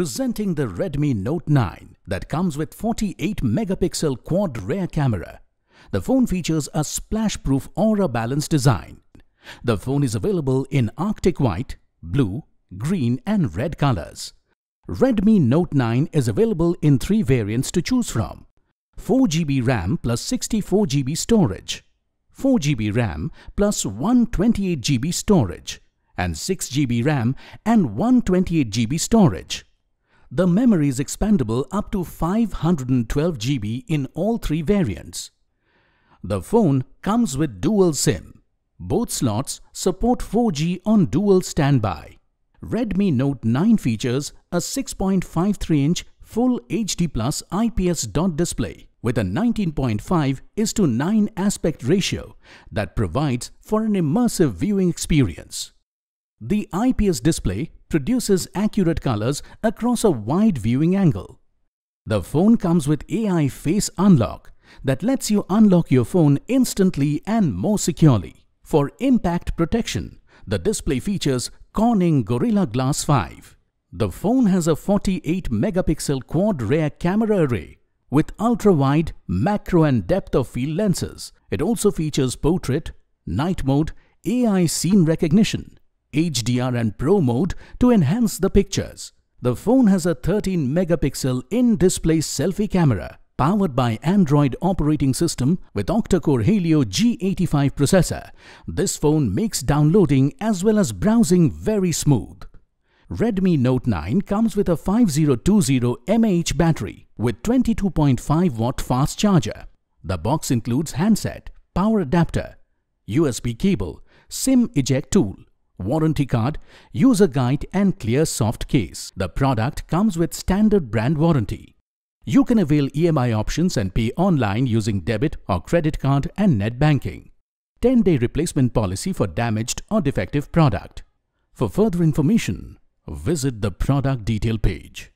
Presenting the Redmi Note 9 that comes with 48 megapixel quad rear camera. The phone features a splash-proof aura balance design. The phone is available in Arctic White, Blue, Green and Red colors. Redmi Note 9 is available in three variants to choose from. 4GB RAM plus 64GB storage, 4GB RAM plus 128GB storage and 6GB RAM and 128GB storage. The memory is expandable up to 512GB in all three variants. The phone comes with dual SIM. Both slots support 4G on dual standby. Redmi Note 9 features a 6.53-inch Full HD Plus IPS dot display with a 19.5 is to 9 aspect ratio that provides for an immersive viewing experience. The IPS display produces accurate colors across a wide viewing angle. The phone comes with AI Face Unlock that lets you unlock your phone instantly and more securely. For impact protection, the display features Corning Gorilla Glass 5. The phone has a 48 megapixel quad rear camera array with ultra-wide, macro and depth of field lenses. It also features portrait, night mode, AI scene recognition, HDR and Pro mode to enhance the pictures. The phone has a 13 megapixel in-display selfie camera powered by Android operating system with octa-core Helio G85 processor. This phone makes downloading as well as browsing very smooth. Redmi Note 9 comes with a 5020 mAh battery with 22.5 watt fast charger. The box includes handset, power adapter, USB cable, SIM eject tool, warranty card, user guide and clear soft case. The product comes with standard brand warranty. You can avail EMI options and pay online using debit or credit card and net banking. 10-day replacement policy for damaged or defective product. For further information, visit the product detail page.